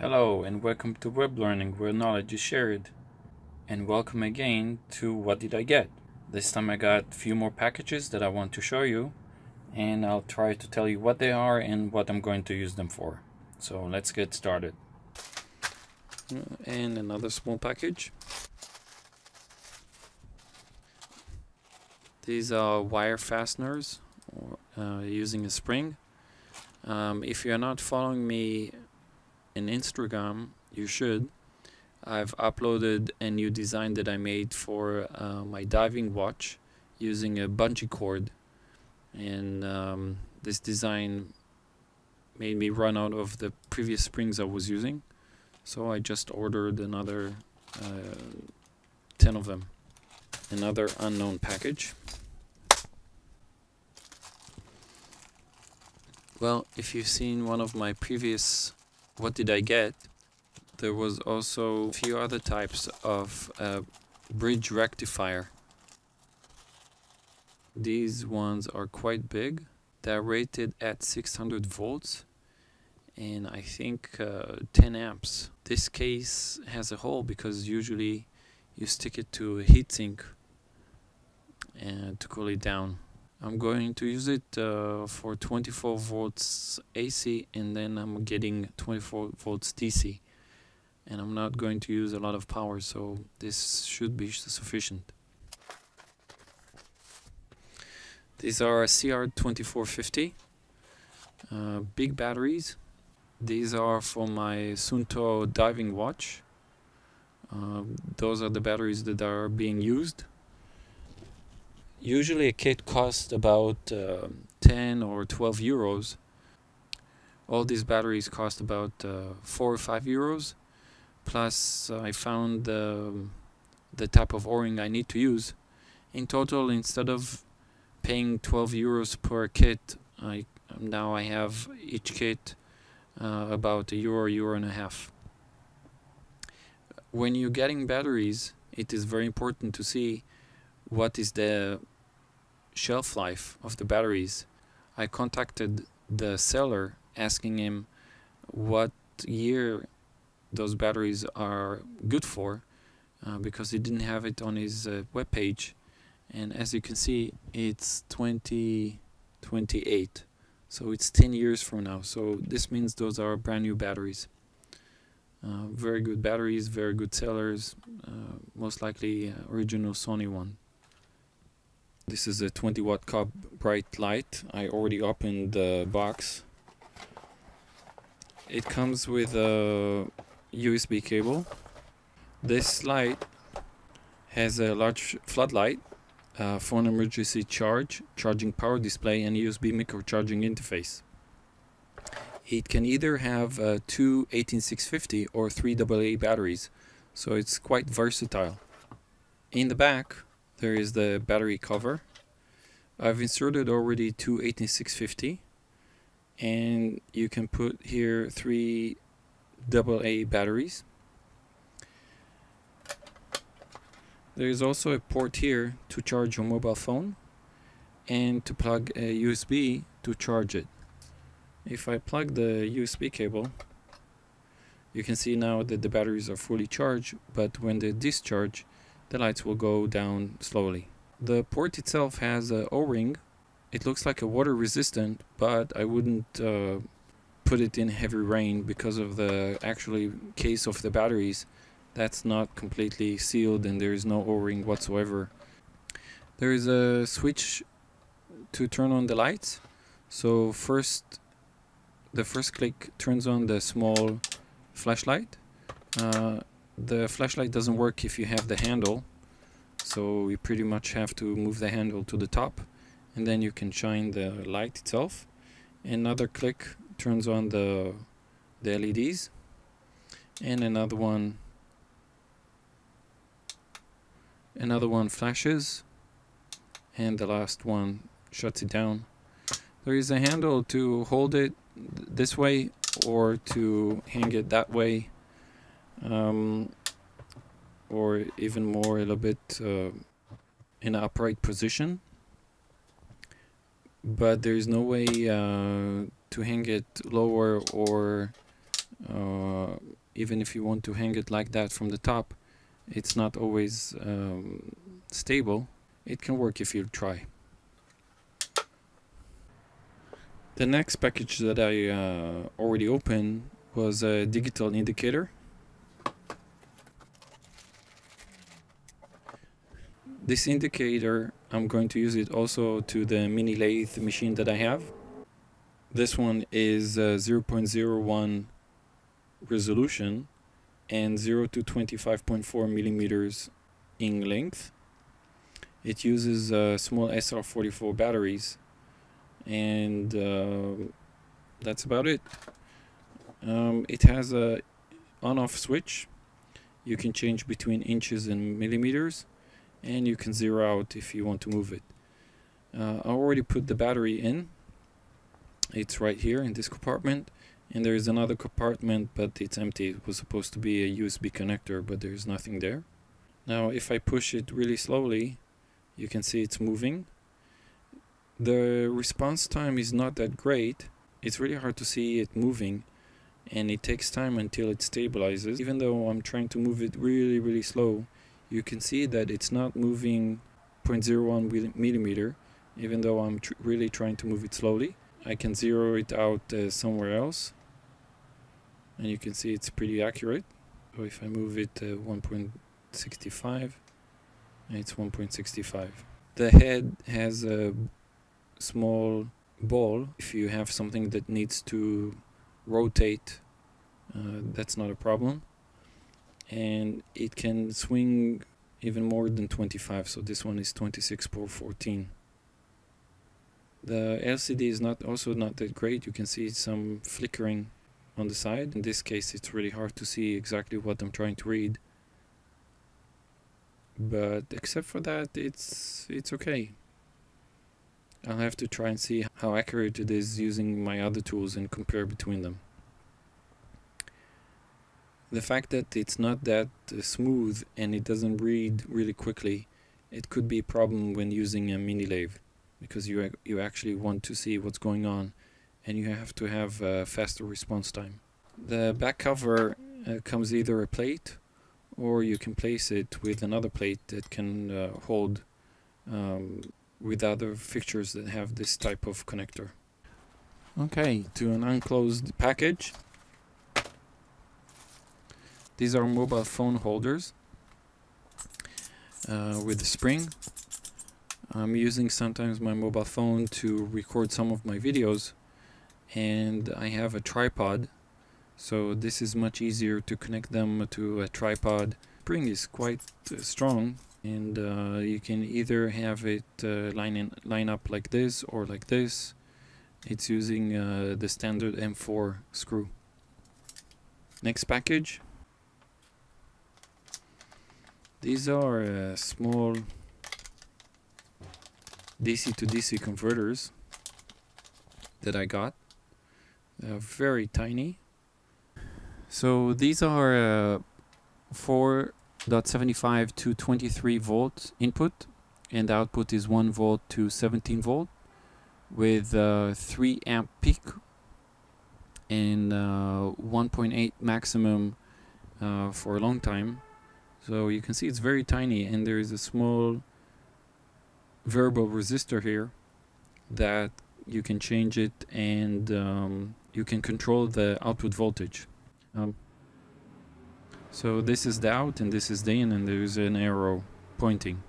Hello and welcome to Web Learning where knowledge is shared. And welcome again to What Did I Get? This time I got a few more packages that I want to show you and I'll try to tell you what they are and what I'm going to use them for. So let's get started. And another small package. These are wire fasteners uh, using a spring. Um, if you're not following me in Instagram, you should. I've uploaded a new design that I made for uh, my diving watch using a bungee cord. And um, this design made me run out of the previous springs I was using. So I just ordered another uh, 10 of them. Another unknown package. Well, if you've seen one of my previous what did I get, there was also a few other types of uh, bridge rectifier. These ones are quite big. They're rated at 600 volts and I think uh, 10 amps. This case has a hole because usually you stick it to a heatsink and to cool it down. I'm going to use it uh, for 24 volts AC and then I'm getting 24 volts DC and I'm not going to use a lot of power so this should be sufficient. These are CR2450 uh, big batteries. These are for my Suunto diving watch. Uh, those are the batteries that are being used usually a kit costs about uh, 10 or 12 euros. All these batteries cost about uh, 4 or 5 euros. Plus uh, I found the, the type of o-ring I need to use. In total instead of paying 12 euros per kit I now I have each kit uh, about a euro euro and a half. When you're getting batteries it is very important to see what is the shelf life of the batteries, I contacted the seller asking him what year those batteries are good for uh, because he didn't have it on his uh, web page and as you can see it's 2028 so it's 10 years from now. So this means those are brand new batteries. Uh, very good batteries very good sellers uh, most likely uh, original Sony one this is a 20 watt cob bright light. I already opened the box. It comes with a USB cable. This light has a large floodlight, phone emergency charge, charging power display and USB micro charging interface. It can either have uh, two 18650 or three AA batteries, so it's quite versatile. In the back there is the battery cover. I've inserted already two 18650 and you can put here three AA batteries. There is also a port here to charge your mobile phone and to plug a USB to charge it. If I plug the USB cable, you can see now that the batteries are fully charged, but when they discharge, the lights will go down slowly. The port itself has a O-ring. It looks like a water resistant, but I wouldn't uh, put it in heavy rain because of the actually case of the batteries. That's not completely sealed and there is no O-ring whatsoever. There is a switch to turn on the lights. So first, the first click turns on the small flashlight. Uh, the flashlight doesn't work if you have the handle. So you pretty much have to move the handle to the top and then you can shine the light itself. Another click turns on the the LEDs and another one another one flashes and the last one shuts it down. There is a handle to hold it this way or to hang it that way um, or even more a little bit uh, in an upright position. But there is no way uh, to hang it lower or uh, even if you want to hang it like that from the top it's not always um, stable. It can work if you try. The next package that I uh, already opened was a digital indicator this indicator I'm going to use it also to the mini lathe machine that I have this one is uh, 0.01 resolution and 0 to 25.4 millimeters in length. It uses uh, small SR44 batteries and uh, that's about it. Um, it has a on-off switch. You can change between inches and millimeters and you can zero out if you want to move it. Uh, I already put the battery in. It's right here in this compartment. And there is another compartment but it's empty. It was supposed to be a USB connector but there's nothing there. Now if I push it really slowly you can see it's moving. The response time is not that great. It's really hard to see it moving and it takes time until it stabilizes. Even though I'm trying to move it really really slow you can see that it's not moving 0.01 millimeter even though I'm tr really trying to move it slowly. I can zero it out uh, somewhere else. And you can see it's pretty accurate. So if I move it to 1.65 it's 1.65 the head has a small ball. If you have something that needs to rotate uh, that's not a problem and it can swing even more than 25 so this one is 26.14 the LCD is not also not that great. You can see some flickering on the side. In this case, it's really hard to see exactly what I'm trying to read. But except for that, it's it's okay. I'll have to try and see how accurate it is using my other tools and compare between them. The fact that it's not that uh, smooth and it doesn't read really quickly, it could be a problem when using a mini lathe because you you actually want to see what's going on and you have to have a faster response time. The back cover uh, comes either a plate or you can place it with another plate that can uh, hold um, with other fixtures that have this type of connector. Okay, to an unclosed package. These are mobile phone holders uh, with a spring I'm using sometimes my mobile phone to record some of my videos and I have a tripod so this is much easier to connect them to a tripod. Spring is quite uh, strong and uh, you can either have it uh, line, in, line up like this or like this. It's using uh, the standard M4 screw. Next package. These are uh, small DC to DC converters that I got. They're very tiny. So these are uh, 4.75 to 23 volt input and output is 1 volt to 17 volt with uh, 3 amp peak and uh, 1.8 maximum uh, for a long time. So you can see it's very tiny and there is a small variable resistor here that you can change it and um, you can control the output voltage. Um, so this is the out and this is the in and there's an arrow pointing.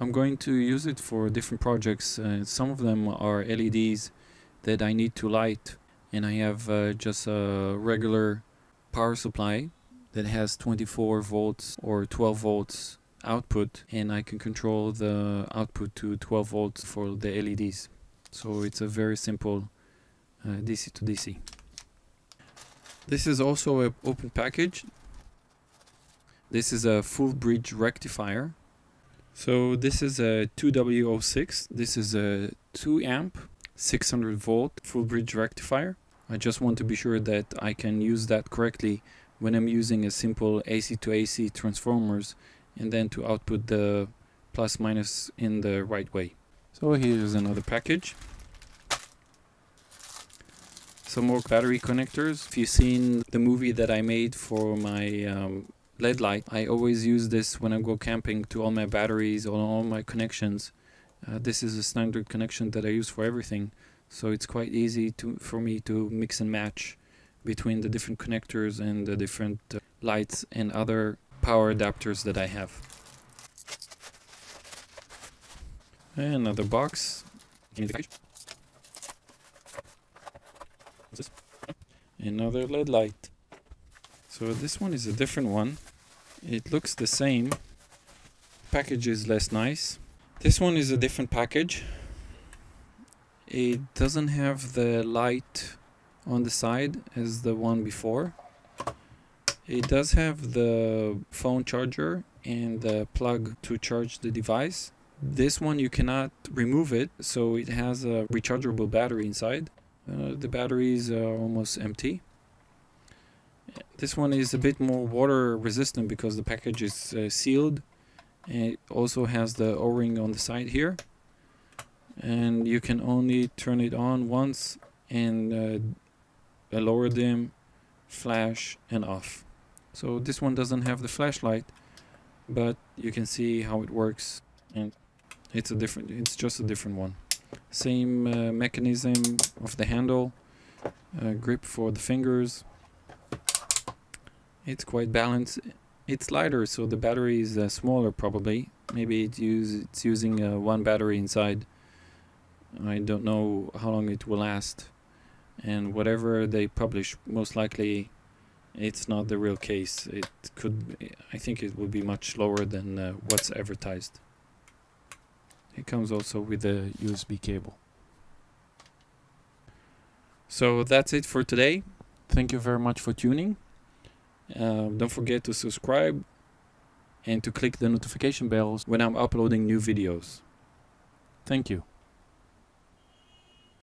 I'm going to use it for different projects. Uh, some of them are LEDs that I need to light and I have uh, just a regular power supply that has 24 volts or 12 volts output and I can control the output to 12 volts for the LEDs. So it's a very simple uh, DC to DC. This is also an open package. This is a full bridge rectifier. So this is a 2W06. This is a 2 amp 600 volt full bridge rectifier. I just want to be sure that I can use that correctly when I'm using a simple AC to AC transformers and then to output the plus minus in the right way. So here's another package. some more battery connectors. If you've seen the movie that I made for my um, LED light, I always use this when I go camping to all my batteries, on all my connections. Uh, this is a standard connection that I use for everything, so it's quite easy to for me to mix and match between the different connectors and the different uh, lights and other power adapters that I have. Another box. Another LED light. So this one is a different one. It looks the same. Package is less nice. This one is a different package. It doesn't have the light on the side as the one before. It does have the phone charger and the plug to charge the device. This one you cannot remove it, so it has a rechargeable battery inside. Uh, the batteries are almost empty. This one is a bit more water resistant because the package is uh, sealed. And it also has the o-ring on the side here. And you can only turn it on once and uh, lower dim, flash and off. So this one doesn't have the flashlight, but you can see how it works and it's a different it's just a different one. Same uh, mechanism of the handle uh, grip for the fingers. It's quite balanced. It's lighter so the battery is uh, smaller probably. Maybe it use it's using uh, one battery inside. I don't know how long it will last and whatever they publish most likely it's not the real case it could I think it will be much slower than uh, what's advertised it comes also with a USB cable. So that's it for today. Thank you very much for tuning. Uh, don't forget to subscribe and to click the notification bells when I'm uploading new videos. Thank you.